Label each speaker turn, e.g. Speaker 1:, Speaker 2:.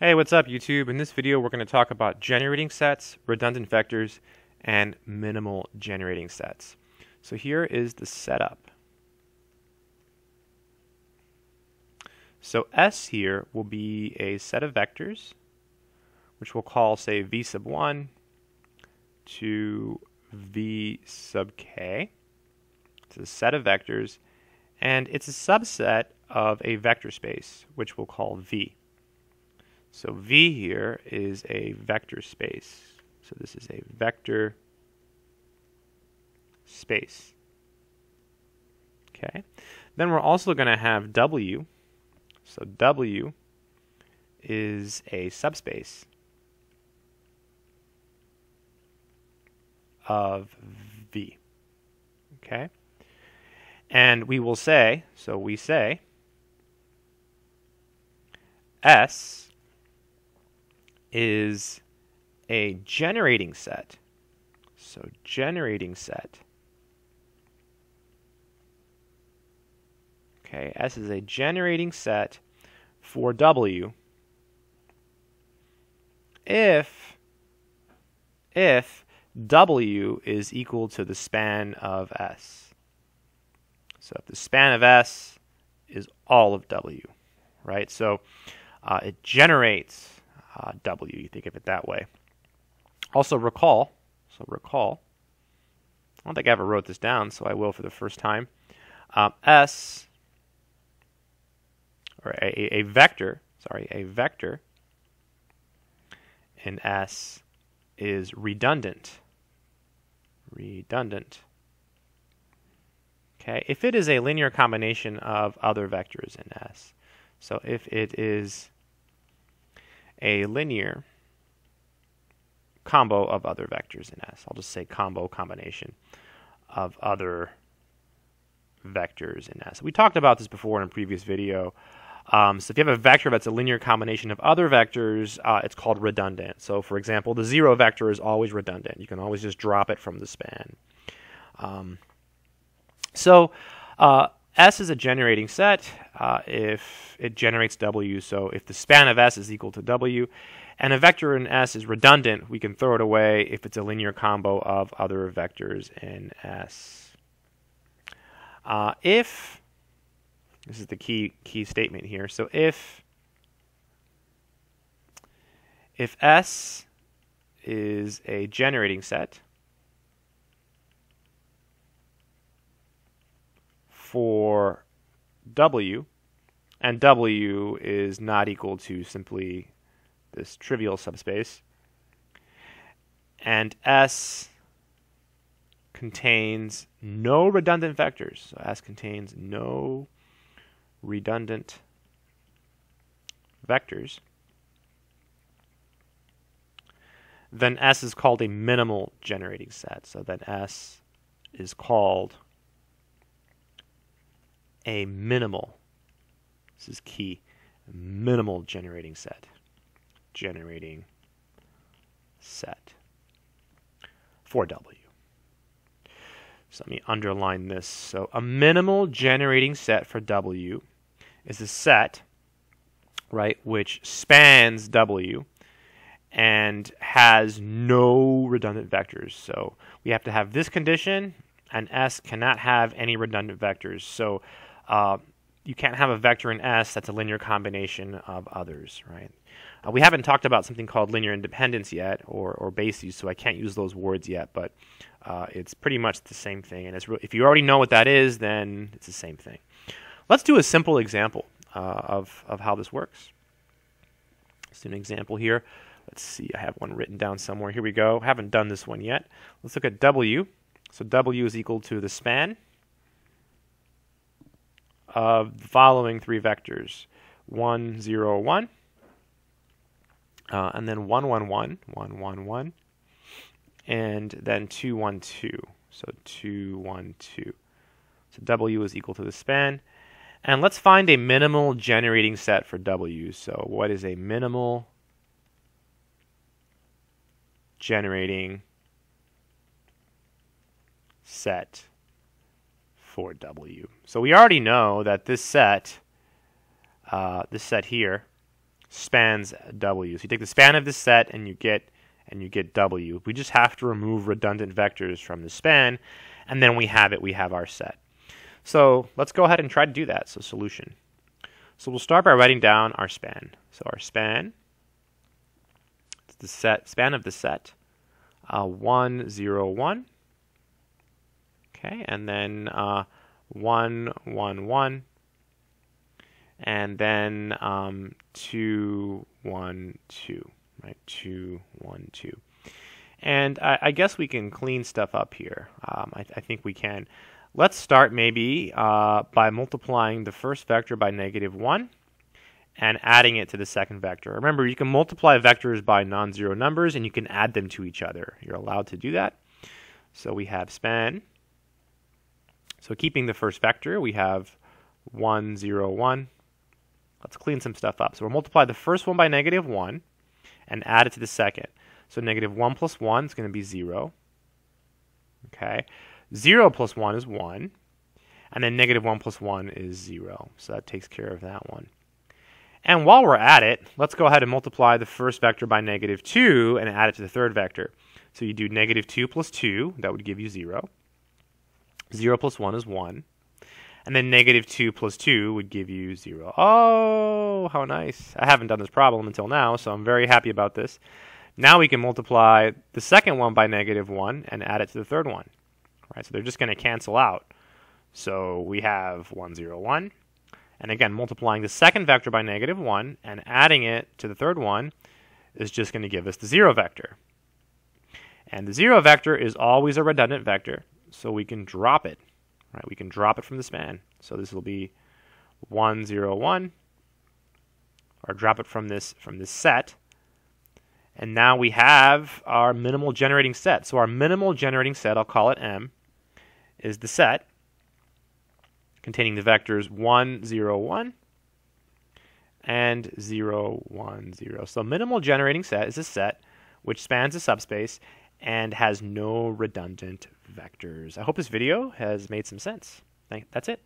Speaker 1: Hey, what's up YouTube? In this video we're going to talk about generating sets, redundant vectors, and minimal generating sets. So here is the setup. So S here will be a set of vectors, which we'll call, say, V sub 1 to V sub k. It's a set of vectors, and it's a subset of a vector space, which we'll call V. So V here is a vector space. So this is a vector space. Okay. Then we're also going to have W. So W is a subspace of V. Okay. And we will say, so we say S is a generating set. So generating set. Okay, S is a generating set for W if if W is equal to the span of S. So if the span of S is all of W, right? So uh, it generates uh, W. You think of it that way. Also, recall. So, recall. I don't think I ever wrote this down, so I will for the first time. Um, S, or a, a vector, sorry, a vector in S is redundant. Redundant. Okay, if it is a linear combination of other vectors in S. So if it is a linear combo of other vectors in S. I'll just say combo combination of other vectors in S. We talked about this before in a previous video. Um, so if you have a vector that's a linear combination of other vectors, uh, it's called redundant. So for example, the zero vector is always redundant. You can always just drop it from the span. Um, so uh, S is a generating set uh, if it generates W. So if the span of S is equal to W, and a vector in S is redundant, we can throw it away if it's a linear combo of other vectors in S. Uh, if this is the key key statement here. So if if S is a generating set, for W, and W is not equal to simply this trivial subspace. And S contains no redundant vectors. So S contains no redundant vectors. Then S is called a minimal generating set. So then S is called a minimal, this is key, minimal generating set. Generating set for W. So let me underline this. So a minimal generating set for W is a set, right, which spans W and has no redundant vectors. So we have to have this condition, and S cannot have any redundant vectors. So uh, you can't have a vector in S that's a linear combination of others, right? Uh, we haven't talked about something called linear independence yet, or, or bases, so I can't use those words yet, but uh, it's pretty much the same thing. And if you already know what that is, then it's the same thing. Let's do a simple example uh, of, of how this works. Let's do an example here. Let's see, I have one written down somewhere. Here we go. Haven't done this one yet. Let's look at W. So W is equal to the span of the following three vectors 1, 0, 1, uh, and then 1, 1, 1, 1, 1, 1, and then 2, 1, 2. So 2, 1, 2. So W is equal to the span. And let's find a minimal generating set for W. So what is a minimal generating set? For W. So we already know that this set, uh, this set here, spans W. So you take the span of this set and you get and you get W. We just have to remove redundant vectors from the span, and then we have it, we have our set. So let's go ahead and try to do that. So solution. So we'll start by writing down our span. So our span, it's the set span of the set, uh, 1, 0, 1. Okay, and then uh, 1, 1, 1. And then um, 2, 1, 2 right? Two, one, two. And I, I guess we can clean stuff up here. Um, I, I, think we can. Let's start maybe uh, by multiplying the first vector by negative 1 and adding it to the second vector. Remember, you can multiply vectors by non-zero numbers and you can add them to each other. You're allowed to do that. So we have span. So keeping the first vector, we have 1, 0, 1. Let's clean some stuff up. So we'll multiply the first one by negative 1 and add it to the second. So negative 1 plus 1 is going to be 0. Okay. 0 plus 1 is 1. And then negative 1 plus 1 is 0. So that takes care of that one. And while we're at it, let's go ahead and multiply the first vector by negative 2 and add it to the third vector. So you do negative 2 plus 2, that would give you 0. 0 plus 1 is 1. And then negative 2 plus 2 would give you 0. Oh, how nice. I haven't done this problem until now, so I'm very happy about this. Now we can multiply the second one by negative 1 and add it to the third one. Right, so they're just going to cancel out. So we have 1, 0, 1. And again, multiplying the second vector by negative 1 and adding it to the third one is just going to give us the 0 vector. And the 0 vector is always a redundant vector, so we can drop it. Right, we can drop it from the span. So this will be 1, 0, 1, or drop it from this from this set. And now we have our minimal generating set. So our minimal generating set, I'll call it M, is the set containing the vectors 1, 0, 1 and 0, 1, 0. So minimal generating set is a set which spans a subspace and has no redundant vectors. I hope this video has made some sense. That's it.